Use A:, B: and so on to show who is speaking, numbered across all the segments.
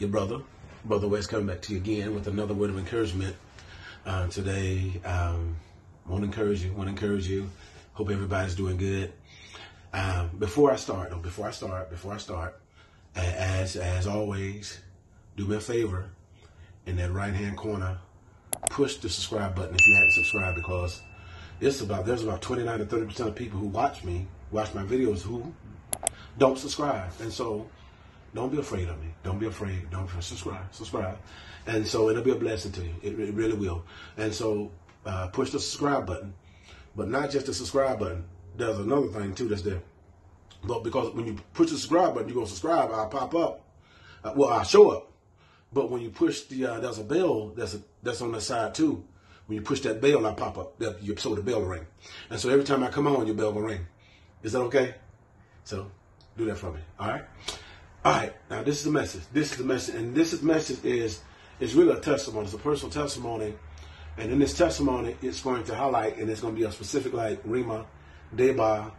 A: your brother, Brother West, coming back to you again with another word of encouragement. Uh, today, um, want to encourage you. Want to encourage you. Hope everybody's doing good. Um, before I start, before I start, before I start, as as always, do me a favor in that right hand corner, push the subscribe button if you haven't subscribed because it's about there's about 29 to 30 percent of people who watch me, watch my videos who don't subscribe, and so don't be afraid of me. Don't be afraid. Don't subscribe. Subscribe. And so it'll be a blessing to you. It, it really will. And so uh, push the subscribe button, but not just the subscribe button. There's another thing too that's there. But because when you push the subscribe button, you're gonna subscribe. I'll pop up. Uh, well, I'll show up. But when you push the uh, there's a bell that's a, that's on the side too. When you push that bell, I pop up. That you so the bell will ring. And so every time I come on, your bell will ring. Is that okay? So do that for me. All right. All right, now this is the message. This is the message, and this is message is is really a testimony. It's a personal testimony, and in this testimony, it's going to highlight, and it's going to be a specific like rhema, Deba,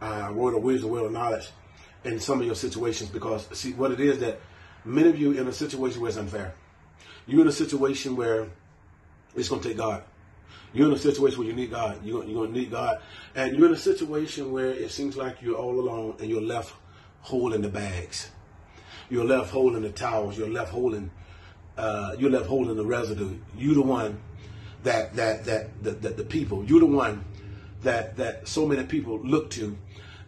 A: uh, word of wisdom, word of knowledge, in some of your situations. Because see, what it is that many of you in a situation where it's unfair. You're in a situation where it's going to take God. You're in a situation where you need God. You're, you're going to need God, and you're in a situation where it seems like you're all alone and you're left holding the bags. You're left holding the towels. You're left holding. Uh, you're left holding the residue. You're the one that that that that, that the people. You're the one that that so many people look to,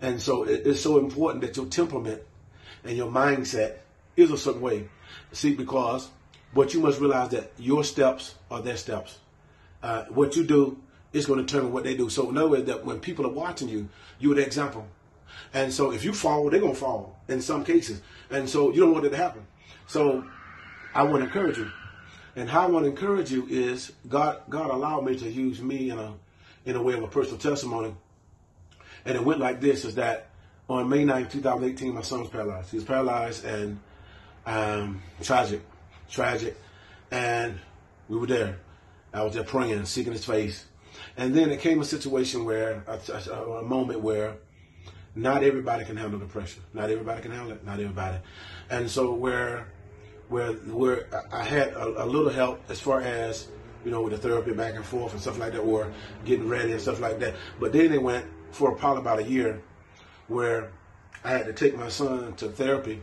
A: and so it, it's so important that your temperament and your mindset is a certain way. See, because what you must realize that your steps are their steps. Uh, what you do is going to determine what they do. So in other words, that when people are watching you, you're the example. And so if you fall, they're gonna fall in some cases. And so you don't want it to happen. So I want to encourage you. And how I want to encourage you is God God allowed me to use me in a in a way of a personal testimony. And it went like this is that on May 9, 2018, my son was paralyzed. He was paralyzed and um, tragic, tragic. And we were there. I was there praying, seeking his face. And then it came a situation where, a, a, a moment where not everybody can handle the pressure. Not everybody can handle it. Not everybody. And so where where where I had a, a, little help as far as you know with the therapy back and forth and stuff like that, or getting ready and stuff like that. But then it went for probably about a year where I had to take my son to therapy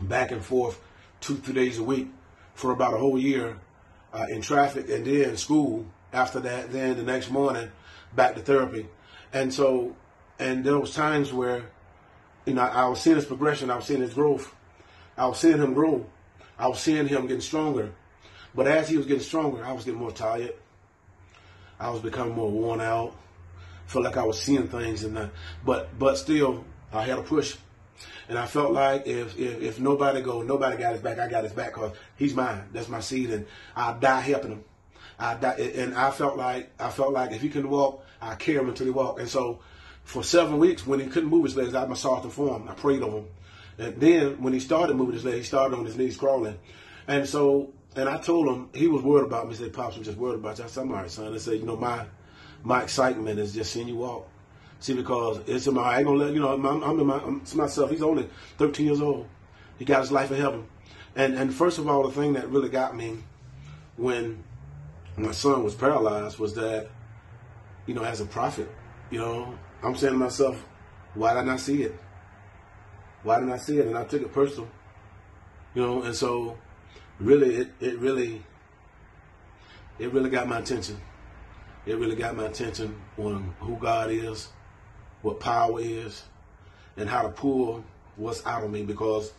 A: back and forth two three days a week for about a whole year uh, in traffic and then school. After that, then the next morning back to therapy. And so and there was times where, you know, I was seeing his progression, I was seeing his growth, I was seeing him grow, I was seeing him getting stronger. But as he was getting stronger, I was getting more tired. I was becoming more worn out. Felt like I was seeing things and that, but but still, I had a push. And I felt like if, if, if nobody go, nobody got his back, I got his back because he's mine. That's my seed, and I'll die helping him. I die, and I felt like I felt like if he couldn't walk, I carry him until he walked. And so for seven weeks when he couldn't move his legs, I massaged for him. I prayed on him. And then when he started moving his legs, he started on his knees crawling. And so, and I told him, he was worried about me. He said, Pops, I'm just worried about you. I said, I'm all right, son. I said, you know, my my excitement is just seeing you walk. See, because it's in my, I ain't gonna let, you know, I'm, I'm in my, I'm, it's myself. He's only 13 years old. He got his life in heaven. And, and first of all, the thing that really got me when my son was paralyzed was that, you know, as a prophet, you know, I'm saying to myself, why did I not see it? Why didn't I see it? And I took it personal. You know, and so really it, it really it really got my attention. It really got my attention on who God is, what power is, and how to pull what's out of me because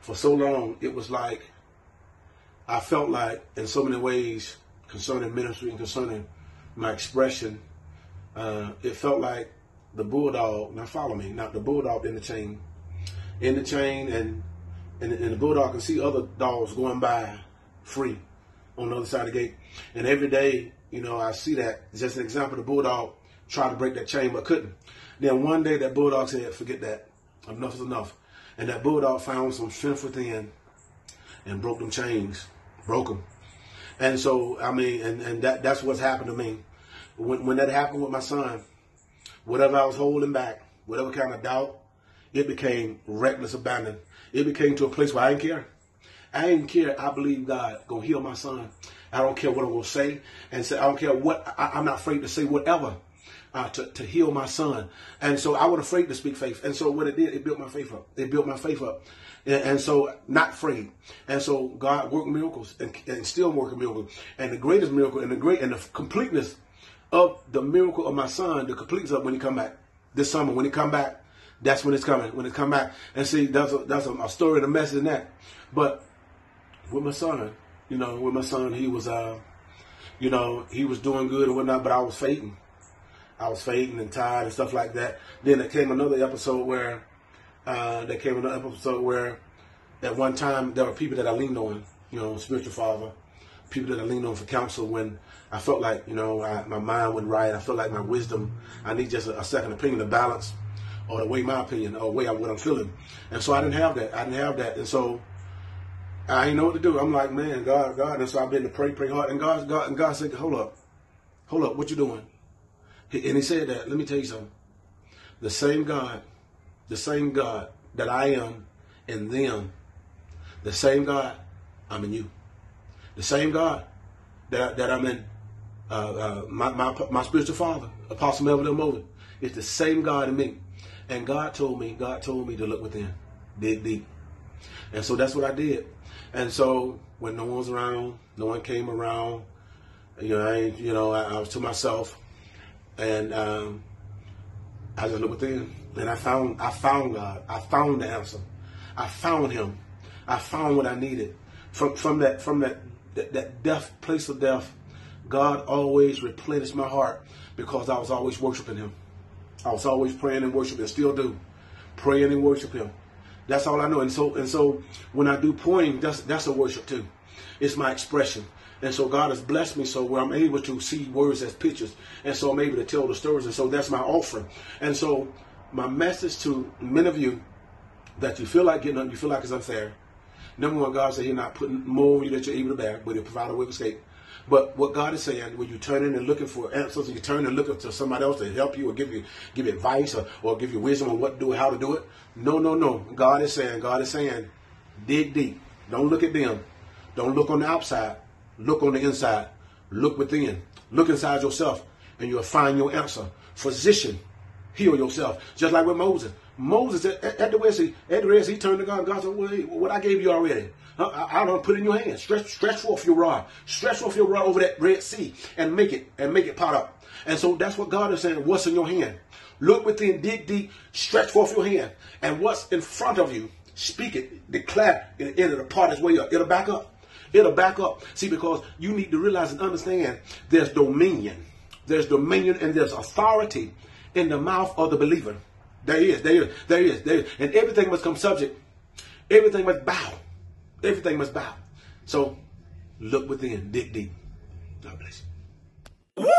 A: for so long it was like I felt like in so many ways concerning ministry and concerning my expression, uh, it felt like the bulldog, now follow me, not the bulldog in the chain, in the chain, and, and, and the bulldog can see other dogs going by free on the other side of the gate. And every day, you know, I see that. Just an example, the bulldog tried to break that chain but couldn't. Then one day that bulldog said, forget that. Enough is enough. And that bulldog found some strength within and broke them chains, broke them. And so, I mean, and, and that, that's what's happened to me. When, when that happened with my son, whatever I was holding back, whatever kind of doubt, it became reckless abandon. It became to a place where I didn't care. I didn't care. I believe God gonna heal my son. I don't care what I'm gonna say, and say I don't care what I, am not afraid to say whatever uh, to to heal my son. And so I was afraid to speak faith. And so what it did, it built my faith up. It built my faith up. And, and so not afraid. And so God worked miracles and, and still working miracles. And the greatest miracle and the great and the completeness of the miracle of my son, the completeness of when he come back this summer. When he come back, that's when it's coming. When it come back, and see, that's a, that's a, a story a message in that. But with my son, you know, with my son, he was, uh, you know, he was doing good and whatnot, but I was fading. I was fading and tired and stuff like that. Then there came another episode where, uh, there came another episode where, at one time there were people that I leaned on, you know, spiritual father, people that I leaned on for counsel when I felt like, you know, I, my mind went right. I felt like my wisdom, I need just a, a second opinion to balance or to weigh my opinion or weigh what I'm feeling. And so I didn't have that. I didn't have that. And so I didn't know what to do. I'm like, man, God, God. And so I've been to pray, pray hard. And God, God, and God said, hold up, hold up, what you doing? And he said that, let me tell you something. The same God, the same God that I am in them, the same God I'm in you. The same God that, that I'm in uh, uh, my, my, my spiritual father, Apostle Melvin Moulton. It's the same God in me. And God told me, God told me to look within, dig deep. And so that's what I did. And so when no one was around, no one came around, you know, I, you know, I, I was to myself, and um, I just looked within, and I found, I found God. I found the answer. I found Him. I found what I needed from from that from that that, that death place of death. God always replenished my heart because I was always worshiping Him. I was always praying and worshiping, still do, praying and worship Him. That's all I know. And so and so when I do pointing, that's that's a worship too. It's my expression. And so God has blessed me so where I'm able to see words as pictures. And so I'm able to tell the stories. And so that's my offering. And so my message to many of you that you feel like getting up, you feel like it's unfair. Number one, God said He's not putting more on you that you're able to bear, but He'll provide a way of escape. But what God is saying, when you turn in and looking for answers, and you turn and looking to somebody else to help you or give you give you advice or, or give you wisdom on what to do, how to do it. No, no, no. God is saying, God is saying, dig deep. Don't look at them. Don't look on the outside. Look on the inside. Look within. Look inside yourself, and you'll find your answer. Physician, heal yourself. Just like with Moses. Moses at, at the Red Sea, at the Red Sea, he turned to God. God said, well, "What I gave you already, I, don't put in your hand. Stretch, stretch forth your rod. Stretch forth your rod over that Red Sea and make it and make it pot up." And so that's what God is saying. What's in your hand? Look within, dig deep, stretch forth your hand, and what's in front of you, speak it, declare it, it'll part its way up. It'll back up. It'll back up. See, because you need to realize and understand there's dominion. There's dominion and there's authority in the mouth of the believer. There is, there is, there is, there is. And everything must come subject. Everything must bow. Everything must bow. So look within, dig deep. God bless you. Woo!